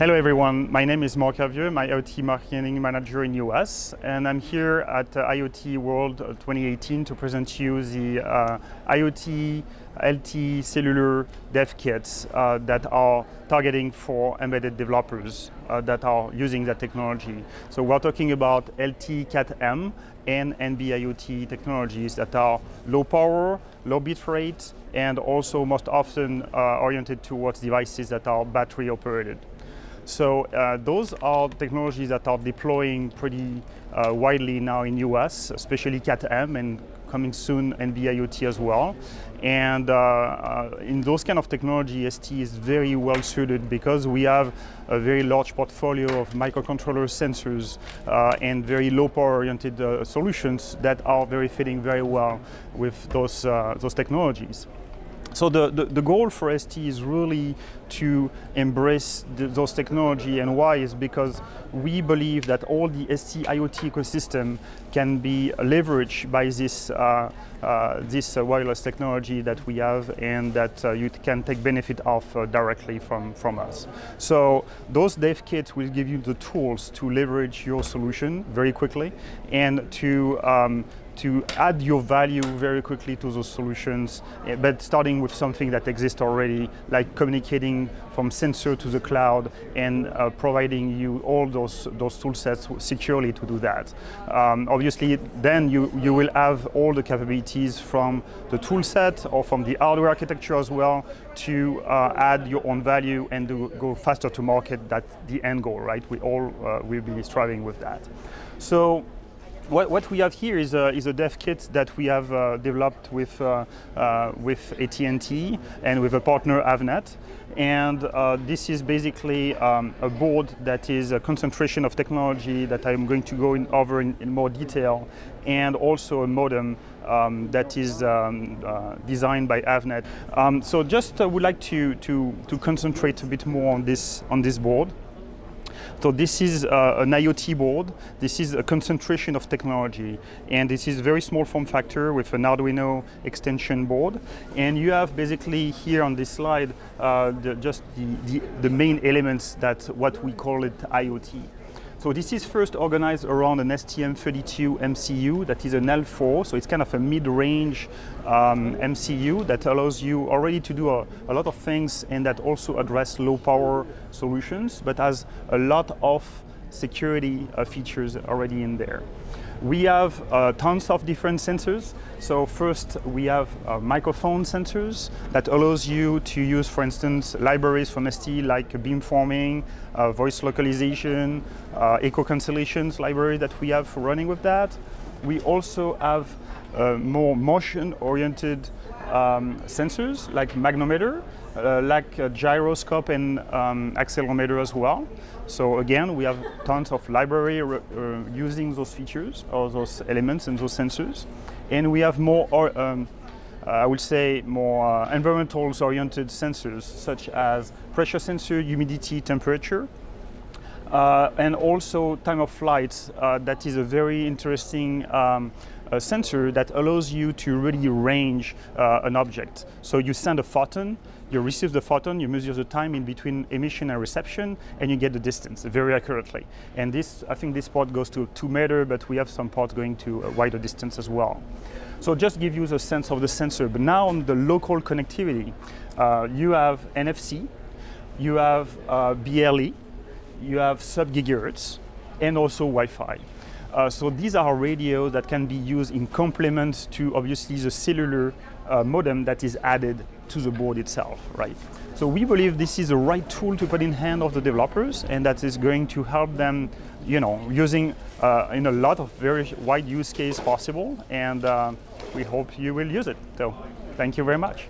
Hello everyone, my name is Marc Hervieux, I'm IoT Marketing Manager in US and I'm here at uh, IoT World 2018 to present you the uh, IoT LTE cellular dev kits uh, that are targeting for embedded developers uh, that are using that technology. So we're talking about LTE Cat-M and NB-IoT technologies that are low power, low bit rate, and also most often uh, oriented towards devices that are battery operated. So uh, those are technologies that are deploying pretty uh, widely now in US, especially Cat-M and coming soon NB-IoT as well. And uh, uh, in those kind of technology, ST is very well suited because we have a very large portfolio of microcontroller sensors uh, and very low power oriented uh, solutions that are very fitting very well with those, those technologies. So the, the, the, goal for ST is really to embrace the, those technology and why is because we believe that all the ST IoT ecosystem can be leveraged by this, uh, uh, this uh, wireless technology that we have and that uh, you can take benefit of uh, directly from, from us. So those dev kits will give you the tools to leverage your solution very quickly and to um, to add your value very quickly to those solutions, eh, but starting with something that exists already, like communicating from sensor to the cloud and uh, providing you all those, those tool sets securely to do that. Um, obviously, then you, you will have all the capabilities from the tool set or from the hardware architecture as well to uh, add your own value and to go faster to market. That's the end goal, right? We all uh, will be striving with that. So what, what, we have here is a, is a dev kit that we have uh, developed with, uh, uh, with AT&T and with a partner Avnet. And uh, this is basically um, a board that is a concentration of technology that I'm going to go in, over in, in, more detail, and also a modem um, that is um, uh, designed by Avnet. Um, so just uh, would like to, to, to concentrate a bit more on this, on this board. So this is uh, an IoT board. This is a concentration of technology. And this is very small form factor with an Arduino extension board. And you have basically here on this slide uh, the, just the, the, the main elements that what we call it IoT. So this is first organized around an STM32 MCU that is an L4, so it's kind of a mid-range um, MCU that allows you already to do a, a, lot of things and that also address low power solutions, but has a lot of security uh, features already in there. We have uh, tons of different sensors. So first we have uh, microphone sensors that allows you to use, for instance, libraries from ST like beamforming, uh, voice localization, uh, echo cancellations library that we have for running with that. We also have uh, more motion-oriented um, sensors like magnometer, uh, like gyroscope and um, accelerometer as well. So again, we have tons of library uh, using those features or those elements and those sensors. And we have more, or, um, I would say, more uh, environmental-oriented sensors, such as pressure sensor, humidity, temperature, uh, and also time of flight. Uh, that is a very interesting um, uh, sensor that allows you to really range uh, an object. So you send a photon, you receive the photon, you measure the time in between emission and reception, and you get the distance very accurately. And this, I think this part goes to two meter, but we have some parts going to a wider distance as well. So just give you the sense of the sensor. But now on the local connectivity, uh, you have NFC, you have uh, BLE, you have sub-gigahertz, and also Wi-Fi. Uh, so these are radios that can be used in complement to obviously the cellular uh, modem that is added to the board itself, right? So we believe this is the right tool to put in hand of the developers and that is going to help them, you know, using uh, in a lot of very wide use case possible and uh, we hope you will use it. So thank you very much.